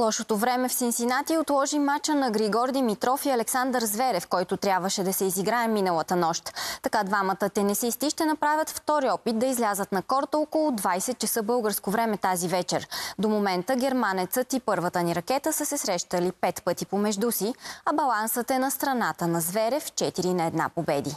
Лошото време в Синсинати отложи мача на Григор Димитров и Александър Зверев, който трябваше да се изиграе миналата нощ. Така двамата тенесисти ще направят втори опит да излязат на корта около 20 часа българско време тази вечер. До момента германецът и първата ни ракета са се срещали пет пъти помежду си, а балансът е на страната на Зверев 4 на 1 победи.